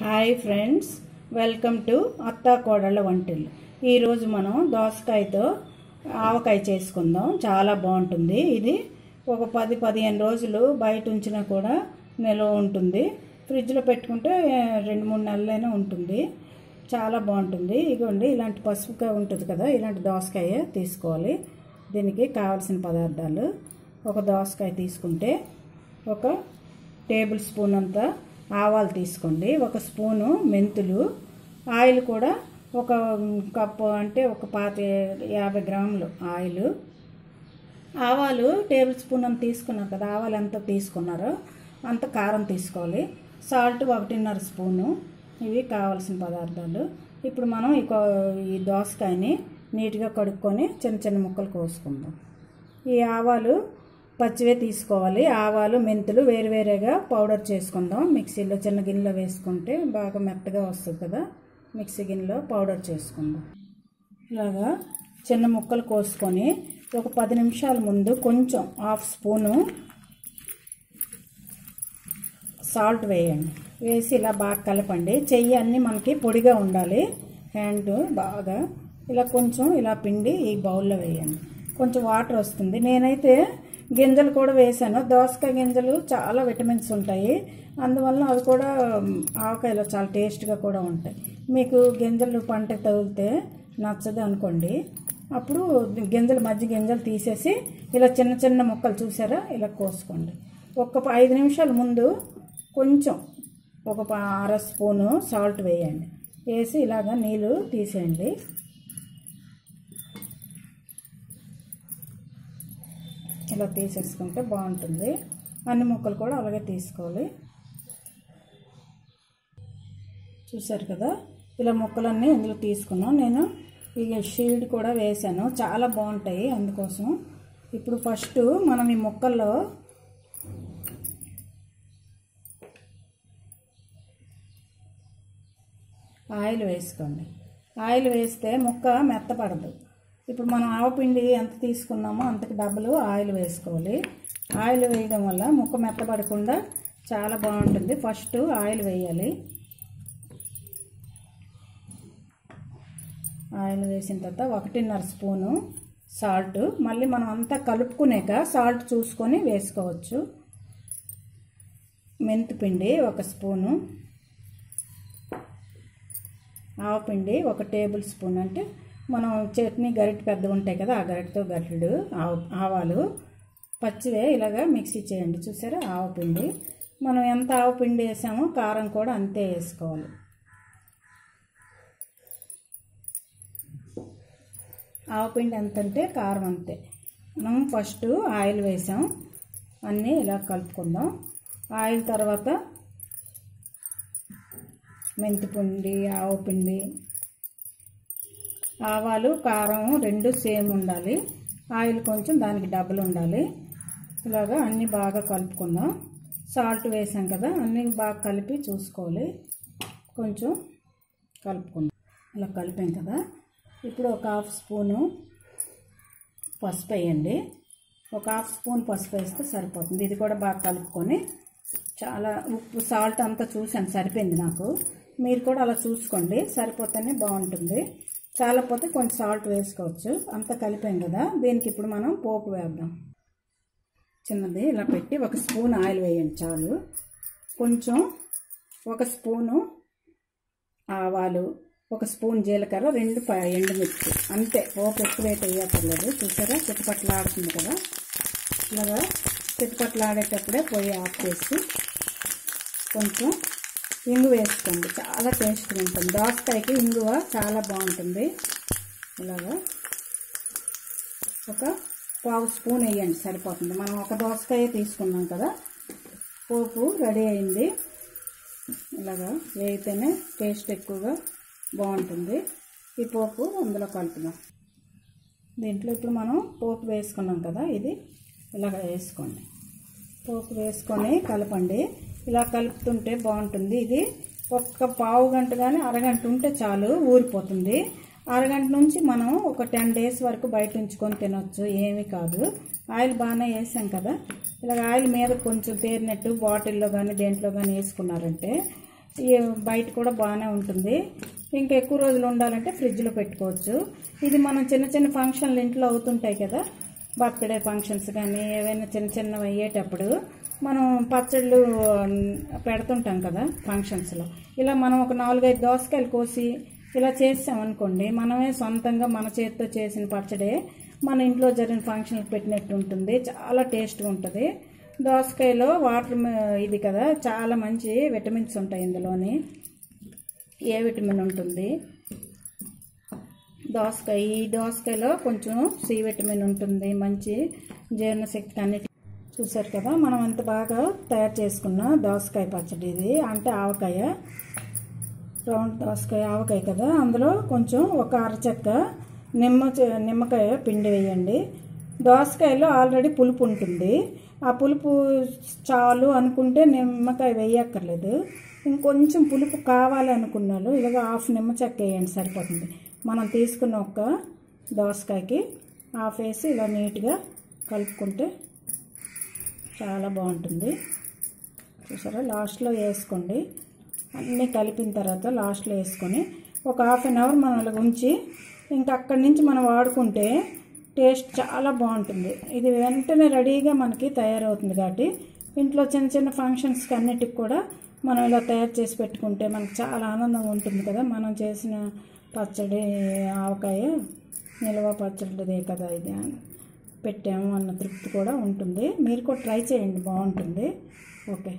Hi friends welcome to అత్తా కోడళ్ళ వంటలు ఈరోజు మనం దోసకాయతో ఆవకాయ చేసుకుందాం. చాలా బాగుంటుంది. ఇది ఒక పది పదిహేను రోజులు బయట ఉంచినా కూడా నిల్వ ఉంటుంది. ఫ్రిడ్జ్లో పెట్టుకుంటే రెండు మూడు నెలలైనా ఉంటుంది. చాలా బాగుంటుంది. ఇగోండి ఇలాంటి పసుపుగా ఉంటుంది కదా ఇలాంటి దోసకాయ తీసుకోవాలి. దీనికి కావాల్సిన పదార్థాలు. ఒక దోసకాయ తీసుకుంటే ఒక టేబుల్ స్పూన్ అంతా ఆవాలు తీసుకోండి. ఒక స్పూను మెంతులు ఆయిల్ కూడా ఒక కప్పు అంటే ఒక పాత యాభై గ్రాములు ఆయిల్. ఆవాలు టేబుల్ స్పూన్ అంత తీసుకున్నారు కదా ఆవాలు ఎంత తీసుకున్నారో అంత కారం తీసుకోవాలి. సాల్ట్ ఒకటిన్నర స్పూను. ఇవి కావాల్సిన పదార్థాలు. ఇప్పుడు మనం ఈ కో- ఈ దోసకాయని నీట్గా కడుక్కొని చిన్న చిన్న ముక్కలు కోసుకుందాం. ఈ ఆవాలు పచ్చివే తీసుకోవాలి. ఆవాలు మెంతులు వేరువేరేగా పౌడర్ చేసుకుందాం. మిక్సీలో చిన్న గిన్నెలో వేసుకుంటే బాగా మెత్తగా వస్తుంది కదా. మిక్సీ గిన్నెలో పౌడర్ చేసుకుందాం. ఇలాగా చిన్న ముక్కలు కోసుకొని ఒక పది నిమిషాల ముందు కొంచెం హాఫ్ స్పూను సాల్ట్ వేయండి. వేసి ఇలా బాగా కలపండి. చెయ్యి అన్నీ మనకి పొడిగా ఉండాలి. హ్యాండ్ బాగా ఇలా కొంచెం ఇలా పిండి ఈ బౌల్లో వేయండి. కొంచెం వాటర్ వస్తుంది. నేనైతే గింజలు కూడా వేసాను. దోసకాయ గింజలు చాలా విటమిన్స్ ఉంటాయి. అందువల్ల అవి కూడా ఆవకాయలు ఆవకాయలో చాలా టేస్ట్గా కూడా ఉంటాయి. మీకు గింజలు పంట తగిలితే నచ్చదు అనుకోండి. అప్పుడు గింజలు మధ్య గింజలు తీసేసి ఇలా చిన్న చిన్న ముక్కలు చూసారా? ఇలా కోసుకోండి. ఒక ప- ఐదు నిమిషాల ముందు కొంచెం ఒక ప- అర స్పూను సాల్ట్ వేయండి. వేసి ఇలాగ నీళ్ళు తీసేయండి. ఇలా తీసేసుకుంటే బాగుంటుంది. అన్ని ముక్కలు కూడా అలాగే తీసుకోవాలి. చూసారు కదా? ఇలా ముక్కలన్నీ ఇందులో తీసుకున్నాం. నేను ఇక షీల్డ్ కూడా వేసాను చాలా బాగుంటాయి అందుకోసం. ఇప్పుడు ఫస్ట్ మనం ఈ ముక్కల్లో ఆయిల్ వేసుకోండి. ఆయిల్ వేస్తే ముక్క మెత్తపడదు. ఇప్పుడు మనం ఆవపిండి ఎంత తీసుకున్నామో అంతకు డబ్బులు ఆయిల్ వేసుకోవాలి. ఆయిల్ వేయడం వల్ల ముక్క మెత్తబడకుండా చాలా బాగుంటుంది. ఫస్ట్ ఆయిల్ వేయాలి. ఆయిల్ వేసిన తర్వాత ఒకటిన్నర స్పూను సాల్ట్. మళ్ళీ మనం అంతా కలుపుకునేక సాల్ట్ చూసుకొని వేసుకోవచ్చు. మెంతిపిండి ఒక స్పూను. ఆవపిండి ఒక టేబుల్ స్పూన్ అంటే మనం చట్నీ గరిటె పెద్ద ఉంటాయి కదా ఆ గరిటెతో గరిటెడు ఆవు ఆవాలు పచ్చివే ఇలాగా మిక్సీ చేయండి చూసారా? ఆవపిండి మనం ఎంత ఆవపిండి వేసామో కారం కూడా అంతే వేసుకోవాలి. ఆవపిండి ఎంత అంటే కారం అంతే. మనం ఫస్ట్ ఆయిల్ వేసాం. అన్నీ ఇలా కలుపుకుందాం. ఆయిల్ తర్వాత మెంతిపిండి ఆవపిండి ఆవాలు కారం రెండు సేమ్ ఉండాలి. ఆయిల్ కొంచెం దానికి డబుల్ ఉండాలి. ఇలాగా అన్నీ బాగా కలుపుకుందాం. సాల్ట్ వేసాం కదా అన్నీ బాగా కలిపి చూసుకోవాలి. కొంచెం కలుపుకుందాం. ఇలా కలిపాం కదా. ఇప్పుడు ఒక హాఫ్ స్పూను పసుపు వేయండి. ఒక హాఫ్ స్పూన్ పసుపు వేస్తే సరిపోతుంది. ఇది కూడా బాగా కలుపుకొని చాలా ఉప్పు సాల్ట్ అంతా చూసాను సరిపోయింది నాకు. మీరు కూడా అలా చూసుకోండి సరిపోతేనే బాగుంటుంది. చాలకపోతే కొంచెం సాల్ట్ వేసుకోవచ్చు. అంత కలిపాం కదా. దీనికి ఇప్పుడు మనం పోపు వేద్దాం. చిన్నది ఇలా పెట్టి ఒక స్పూన్ ఆయిల్ వేయండి చాలు. కొంచెం ఒక స్పూను ఆవాలు ఒక స్పూన్ జీలకర్ర రెండు ఎండుమిర్చి. అంతే. పోపు ఎక్కువైతే వేయక్కర్లేదు. చూసారా? చిట్టుపట్లు ఆడుతుంది కదా. ఇలాగా చిట్టుపట్లు ఆడేటప్పుడే పొయ్యి ఆఫ్ చేసి కొంచెం ఇంగు వేసుకోండి. చాలా టేస్ట్గా ఉంటుంది. దోసకాయకి ఇంగువ చాలా బాగుంటుంది. ఇలాగా ఒక పావు స్పూన్ వేయండి. సరిపోతుంది. మనం ఒక దోసకాయ తీసుకున్నాం కదా పోపు రెడీ అయింది. ఇలాగా వేయితేనే టేస్ట్ ఎక్కువగా బాగుంటుంది. ఈ పోపు అందులో కలుపుదాం. దీంట్లో ఇప్పుడు మనం పోపు వేసుకున్నాం కదా ఇది ఇలాగ వేసుకోండి. పోపు వేసుకొని కలపండి. ఇలా కలుపుతుంటే బాగుంటుంది. ఇది ఒక్క పావు గంట కానీ అరగంట ఉంటే చాలు ఊరిపోతుంది. అరగంట నుంచి మనం ఒక టెన్ డేస్ వరకు బయట ఉంచుకొని తినొచ్చు. ఏమీ కాదు. ఆయిల్ బాగానే వేసాం కదా. ఇలా ఆయిల్ మీద కొంచెం తేరినట్టు బాటిల్లో కానీ దేంట్లో కానీ వేసుకున్నారంటే బయట కూడా బాగానే ఉంటుంది. ఇంకా ఎక్కువ రోజులు ఉండాలంటే ఫ్రిడ్జ్లో పెట్టుకోవచ్చు. ఇది మనం చిన్న చిన్న ఫంక్షన్లు ఇంట్లో అవుతుంటాయి కదా. బర్త్డే ఫంక్షన్స్ కానీ ఏవైనా చిన్న చిన్నవి అయ్యేటప్పుడు మనం పచ్చళ్ళు పెడుతుంటాం కదా ఫంక్షన్స్లో ఇలా మనం ఒక నాలుగైదు దోసకాయలు కోసి ఇలా చేసామనుకోండి మనమే సొంతంగా మన చేతితో చేసిన పచ్చడే మన ఇంట్లో జరిగిన ఫంక్షన్కి పెట్టినట్టు ఉంటుంది. చాలా టేస్ట్గా ఉంటుంది. దోసకాయలో వాటర్ ఇది కదా చాలా మంచి విటమిన్స్ ఉంటాయి ఇందులోని. ఏ విటమిన్ ఉంటుంది? దోసకాయ ఈ దోసకాయలో కొంచెం సి విటమిన్ ఉంటుంది. మంచి జీర్ణశక్తి అన్నిటి చూసారు కదా మనం అంత బాగా తయారు చేసుకున్న దోసకాయ పచ్చడి ఇది. అంటే ఆవకాయ రౌండ్ దోసకాయ ఆవకాయ కదా. అందులో కొంచెం ఒక అరచెక్క నిమ్మ నిమ్మకాయ పిండి వేయండి. దోసకాయలో ఆల్రెడీ పులుపు ఉంటుంది. ఆ పులుపు చాలు అనుకుంటే నిమ్మకాయ వేయక్కర్లేదు. ఇంకొంచెం పులుపు కావాలి అనుకున్నాను ఇలాగ హాఫ్ నిమ్మ చెక్క వేయండి సరిపోతుంది. మనం తీసుకున్న ఒక దోసకాయకి హాఫ్ వేసి ఇలా నీట్గా కలుపుకుంటే చాలా బాగుంటుంది. చూసారా? లాస్ట్లో వేసుకోండి. అన్నీ కలిపిన తర్వాత లాస్ట్లో వేసుకొని ఒక హాఫ్ అన్ అవర్ మనం అలా ఉంచి ఇంకా అక్కడి నుంచి మనం వాడుకుంటే టేస్ట్ చాలా బాగుంటుంది. ఇది వెంటనే రెడీగా మనకి తయారవుతుంది కాబట్టి ఇంట్లో చిన్న చిన్న ఫంక్షన్స్కి అన్నిటికి కూడా మనం ఇలా తయారు చేసి పెట్టుకుంటే మనకు చాలా ఆనందంగా ఉంటుంది కదా? మనం చేసిన పచ్చడి ఆవకాయ నిల్వ పచ్చడిదే కదా ఇది. పెట్టాము అన్న తృప్తి కూడా ఉంటుంది. మీరు కూడా ట్రై చేయండి బాగుంటుంది. ఓకే